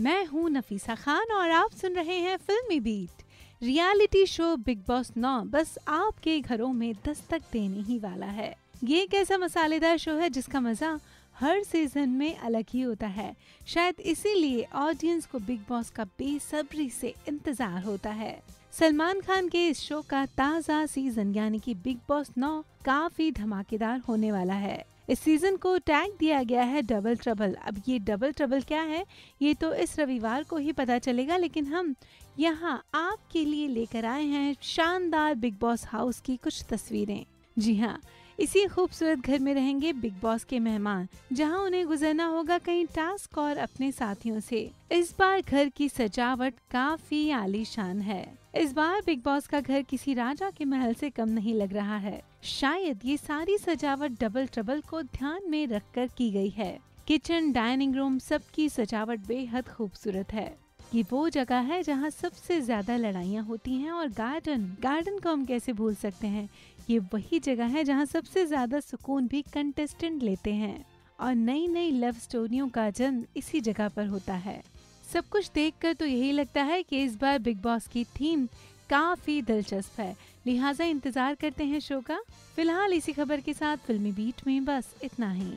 नफीसा खान और आप सुन रहे हैं फिल्मी beat. Reality show big boss नौ बस आपके घरों में दस्तक देने ही वाला है। ये एक ऐसा मसालेदार शो है जिसका मज़ा हर सीज़न में अलग ही होता है। शायद इसीलिए ऑडियंस को बिग बॉस का बेसब्री से इंतज़ार होता है। सलमान खान के इस शो का ताज़ा सीज़न यानी कि बिग बॉस नौ काफ़ी धमाकेदार होने वाला है। इस सीज़न को टैग दिया गया है डबल ट्रबल। अब ये डबल ट्रबल क्या है, ये तो इस रविवार को ही पता चलेगा, लेकिन हम यहाँ आपके लिए लेकर आए हैं शानदार बिग बॉस हाउस की कुछ तस्वीरें। जी हाँ इसी खूबसूरत घर में रहेंगे बिग बॉस के मेहमान, जहाँ उन्हें गुजरना होगा कई टास्क और अपने साथियों से। इस बार घर की सजावट काफ़ी आलीशान है। इस बार बिग बॉस का घर किसी राजा के महल से कम नहीं लग रहा है। शायद ये सारी सजावट डबल ट्रबल को ध्यान में रखकर की गई है। किचन डाइनिंग रूम सबकी सजावट बेहद खूबसूरत है। ये वो जगह है जहाँ सबसे ज़्यादा लड़ाइयाँ होती हैं और गार्डन गार्डन को हम कैसे भूल सकते हैं? ये वही जगह है जहाँ सबसे ज़्यादा सुकून भी कंटेस्टेंट लेते हैं। और नई नई लव स्टोरियों का जन्म इसी जगह पर होता है। सब कुछ देखकर तो यही लगता है कि इस बार बिग बॉस की थीम काफ़ी दिलचस्प है। लिहाजा इंतज़ार करते हैं शो का। फ़िलहाल इसी खबर के साथ फिल्मी बीट में बस इतना ही।